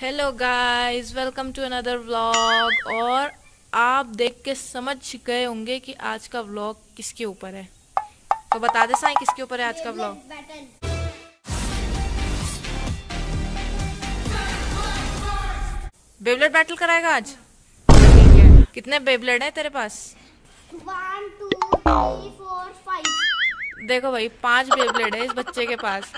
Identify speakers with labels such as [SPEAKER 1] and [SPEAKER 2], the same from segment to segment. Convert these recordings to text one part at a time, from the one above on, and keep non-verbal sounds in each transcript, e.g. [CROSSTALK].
[SPEAKER 1] Hello guys welcome to another vlog और आप देख के समझ गए होंगे कि आज का व्लॉग किसके ऊपर है। तो बता दे साई किसके ऊपर है आज का व्लॉग बेबलेट बैटल कराएगा आज? ठीक है। कितने बेबलेट है तेरे पास?
[SPEAKER 2] One, two, three, four,
[SPEAKER 1] देखो भाई पाँच बेबलेट है इस बच्चे के पास।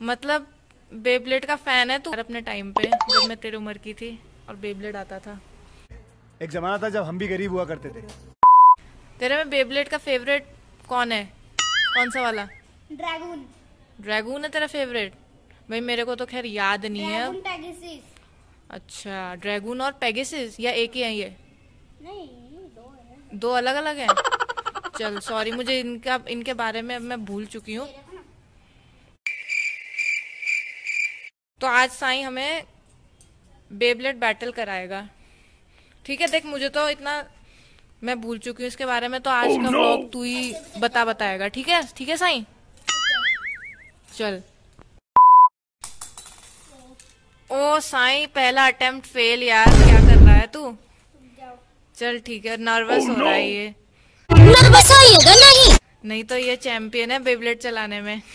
[SPEAKER 1] मतलब बेबलेट का फ़ैन है तू अपने टाइम पे जब मैं तेरी उम्र की थी और बेबलेट आता था।
[SPEAKER 3] एक जमाना था जब हम भी गरीब हुआ करते थे।
[SPEAKER 1] तेरे में बेबलेट का फेवरेट कौन है? कौन सा वाला?
[SPEAKER 2] Dragoon.
[SPEAKER 1] ड्रैगून है तेरा फेवरेट भाई मेरे को तो खैर याद नहीं है। अच्छा ड्रैगून और पेगेसिस या एक ही है ये?
[SPEAKER 2] नहीं दो है।
[SPEAKER 1] दो अलग अलग हैं? चल सॉरी मुझे इनका इनके बारे में अब मैं भूल चुकी हूँ। तो आज साई हमें बेबलेट बैटल कराएगा। ठीक है देख मुझे तो इतना मैं भूल चुकी हूँ इसके बारे में तो आज का व्लॉग तू ही बता बताएगा ठीक है? ठीक है साई? चल। ओ साई पहला अटेम्प्ट फेल यार क्या कर रहा है तू? चल ठीक है नर्वस हो रहा है ये।
[SPEAKER 4] नर्वस होगा नहीं।
[SPEAKER 1] नहीं तो ये चैंपियन है बेबलेट चलाने में। [LAUGHS]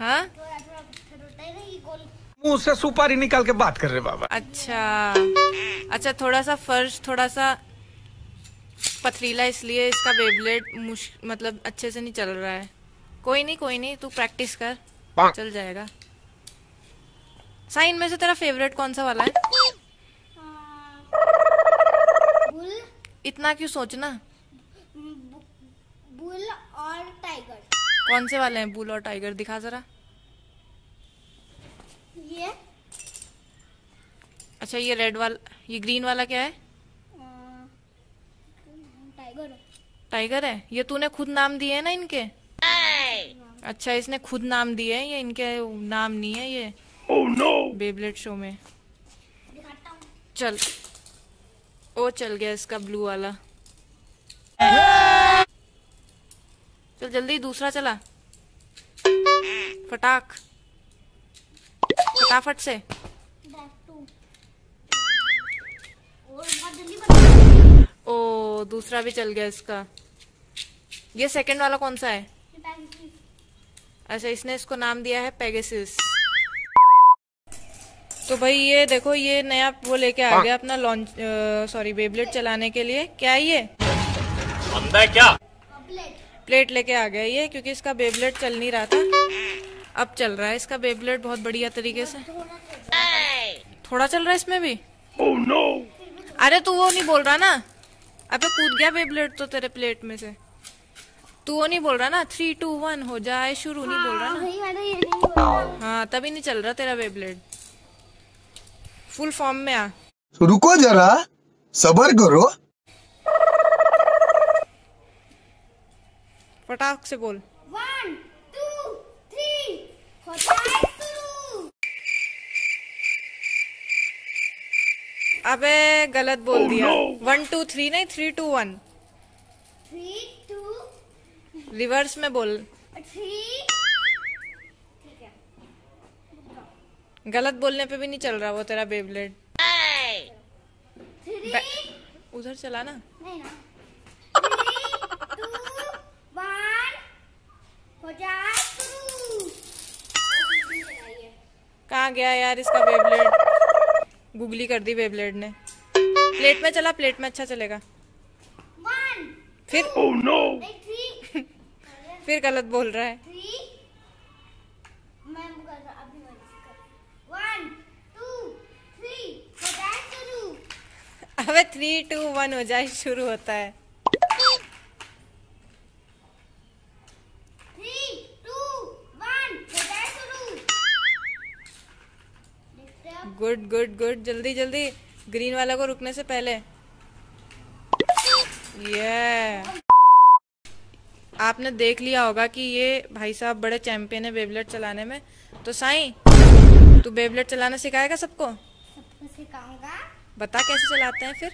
[SPEAKER 1] हाँ
[SPEAKER 2] थोड़ा थोड़ा पत्थर होता है ना ये गोल
[SPEAKER 5] मुँह से सुपारी निकाल के बात कर रहे बाबा।
[SPEAKER 1] अच्छा। अच्छा थोड़ा सा फर्श थोड़ा सा पथरीला इसलिए इसका बेबलेट मुश मतलब अच्छे से नहीं चल रहा है। कोई नहीं कोई नहीं तू प्रैक्टिस कर। चल जाएगा। साइन में से तेरा फेवरेट कौन सा वाला है?
[SPEAKER 2] बुल।
[SPEAKER 1] इतना क्यों सोचना?
[SPEAKER 2] बुल और टाइगर
[SPEAKER 1] कौन से वाले हैं बुल और टाइगर दिखा जरा। अच्छा ये रेड वाला ये ग्रीन वाला क्या है?
[SPEAKER 2] टाइगर
[SPEAKER 1] टाइगर है? ये तूने खुद नाम दिए है ना इनके? अच्छा इसने खुद नाम दिए है ये इनके नाम नहीं है ये? Oh, no. बेबलेट शो में। चल। ओ चल गया इसका ब्लू वाला। चल जल्दी दूसरा चला। फटाक। फटाफट से। ओ दूसरा भी चल गया इसका। ये सेकंड वाला कौन सा है? अच्छा इसने इसको नाम दिया है पेगेसिस तो भाई ये देखो ये नया वो लेके आ गया अपना लॉन्च सॉरी बेबलेट चलाने के लिए। क्या है ये
[SPEAKER 2] प्लेट
[SPEAKER 1] प्लेट लेके आ गया ये क्योंकि इसका बेबलेट चल नहीं रहा था। अब चल रहा है इसका बेबलेट बहुत बढ़िया तरीके से। थोड़ा चल रहा है इसमें भी? Oh, no. अरे तू वो नहीं बोल रहा ना? अबे कूद गया बेबलेट तो तेरे प्लेट में से। तू वो नहीं बोल रहा ना? थ्री टू वन हो जाए शुरू नहीं बोल रहा ना?
[SPEAKER 2] ये नहीं
[SPEAKER 1] हाँ तभी नहीं चल रहा तेरा बेबलेट फुल फॉर्म में आ।
[SPEAKER 6] रुको जरा सबर करो।
[SPEAKER 1] फटाक से बोल।
[SPEAKER 2] वन टू थ्री है
[SPEAKER 1] अबे गलत बोल oh, दिया। वन टू थ्री नहीं three two one
[SPEAKER 2] three two
[SPEAKER 1] reverse में बोल।
[SPEAKER 2] थ्री
[SPEAKER 1] गलत बोलने पे भी नहीं चल रहा वो तेरा बेबलेट उधर चला ना।
[SPEAKER 2] नहीं ना। थ्री टू वन हो जाए शुरू
[SPEAKER 1] कहाँ गया यार इसका बेबलेट गुगली कर दी बेबलेट ने। प्लेट में चला प्लेट में अच्छा चलेगा।
[SPEAKER 2] वन
[SPEAKER 1] फिर
[SPEAKER 2] oh, no. [LAUGHS]
[SPEAKER 1] फिर गलत बोल रहा है।
[SPEAKER 2] शुरू। [LAUGHS]
[SPEAKER 1] अबे थ्री टू वन हो जाए शुरू होता है। गुड गुड गुड जल्दी जल्दी. ग्रीन वाला को रुकने से पहले. ये आपने देख लिया होगा कि ये भाई साहब बड़े चैंपियन है बेबलेट चलाने में. तो साई तू बेबलेट चलाना सिखाएगा सबको?
[SPEAKER 2] सबको सिखाऊँगा.
[SPEAKER 1] बता कैसे चलाते हैं फिर?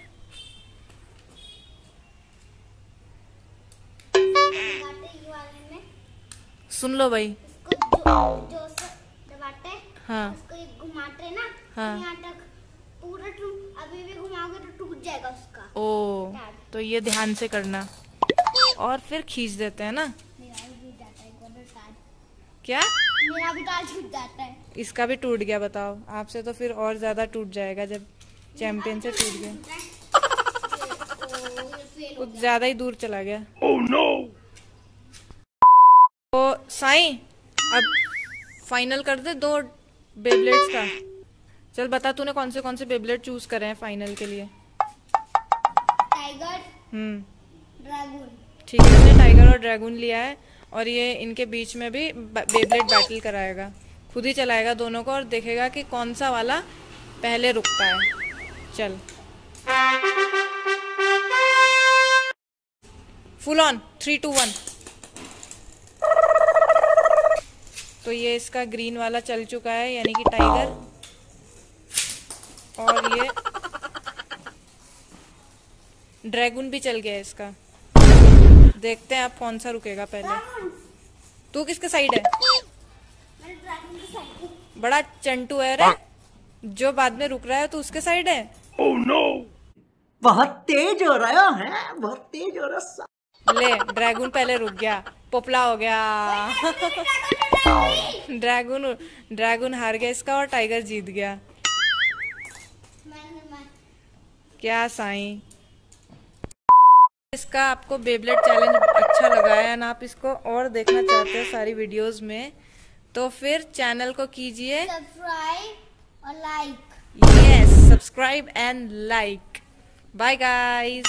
[SPEAKER 1] सुन लो भाई.
[SPEAKER 2] इसको जो जो हाँ. उसको घुमाते हैं ना
[SPEAKER 1] हाँ।
[SPEAKER 2] यहाँ तक पूरा टूट अभी भी घुमाओगे तो टूट जाएगा उसका।
[SPEAKER 1] ओ तो ये ध्यान से करना। और फिर खींच देते हैं ना।
[SPEAKER 2] मेरा भी टूट जाता एक बार शायद
[SPEAKER 1] क्या?
[SPEAKER 2] मेरा भी तार छूट जाता है।
[SPEAKER 1] इसका भी टूट गया बताओ। आपसे तो फिर और ज़्यादा टूट जाएगा जब चैंपियन से टूट गया। [LAUGHS] कुछ ज़्यादा ही दूर चला गया। Oh, no! तो साई अब फाइनल कर दे दो बेबलेट्स का। चल बता तूने कौन से कौन से बेबलेट चूज़ करे हैं फाइनल के लिए?
[SPEAKER 2] टाइगर
[SPEAKER 1] हम्म।
[SPEAKER 2] ड्रैगन
[SPEAKER 1] ठीक है टाइगर और ड्रैगन लिया है और ये इनके बीच में भी बेबलेट बैटल कराएगा। खुद ही चलाएगा दोनों को और देखेगा कि कौन सा वाला पहले रुकता है। चल। Full on three two one तो ये इसका ग्रीन वाला चल चुका है यानी कि टाइगर और ये ड्रैगन भी चल गया है इसका। देखते हैं आप कौन सा रुकेगा पहले। तू किसके साइड है?
[SPEAKER 2] मैंने ड्रैगन की साइड
[SPEAKER 1] बड़ा चंटू है रे। जो बाद में रुक रहा है तो उसके साइड है? Oh, no.
[SPEAKER 7] बहुत तेज हो रहा है बहुत तेज हो रहा है।
[SPEAKER 1] ले ड्रैगन पहले रुक गया। पोपला हो गया। ड्रैगन ड्रैगन हार गया इसका और टाइगर जीत गया। क्या साई? इसका आपको बेबलेट चैलेंज अच्छा लगा है एंड आप इसको और देखना चाहते हो सारी वीडियोस में तो फिर चैनल को कीजिए।
[SPEAKER 2] सब्सक्राइब और like
[SPEAKER 1] yes subscribe and like bye guys